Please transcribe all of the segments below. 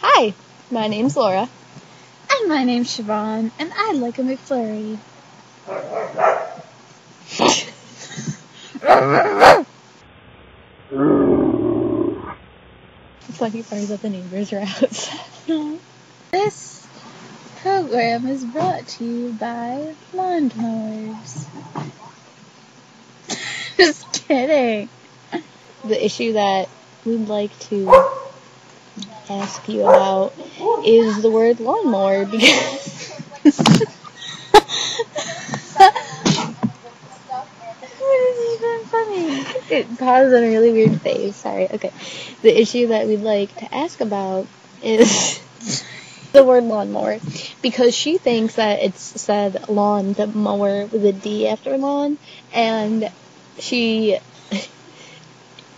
Hi, my name's Laura. And my name's Siobhan, and I like a McFlurry. It's like he fires at the neighbors or outside. This program is brought to you by Lawnmowers. Just kidding. the issue that we'd like to ask you about is the word lawnmower because it caused a really weird face. Sorry. Okay. The issue that we'd like to ask about is the word lawnmower because she thinks that it's said lawn the mower with a D after lawn and she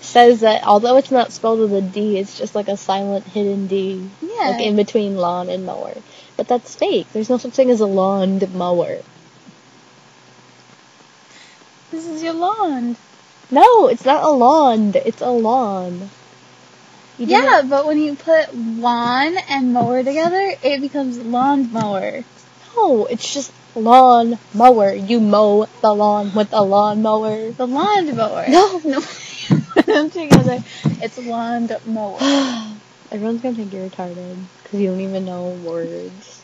says that although it's not spelled with a D, it's just like a silent hidden D, Yeah. like in between lawn and mower. But that's fake. There's no such thing as a lawn mower. This is your lawn. No, it's not a lawn. It's a lawn. Yeah, but when you put lawn and mower together, it becomes lawn mower. No, it's just lawn mower. You mow the lawn with a lawn mower. The lawn mower. No. No. Them together. It's lawn mower. Everyone's gonna think you're retarded because you don't even know words.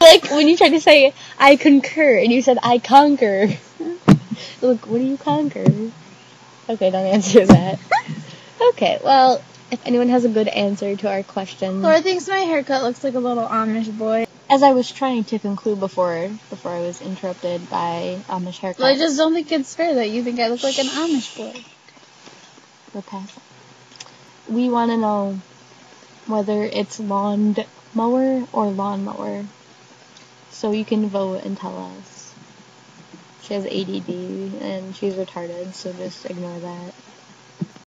Like when you tried to say I concur and you said I conquer. Look, what do you conquer? Okay, don't answer that. Okay, well, if anyone has a good answer to our question, Laura thinks my haircut looks like a little Amish boy. as I was trying to conclude before before I was interrupted by Amish haircut, Well, I just don't think it's fair that you think I look like an Amish boy. We're passing. We want to know whether it's lawn mower or lawn mower. So you can vote and tell us. She has ADD and she's retarded, so just ignore that.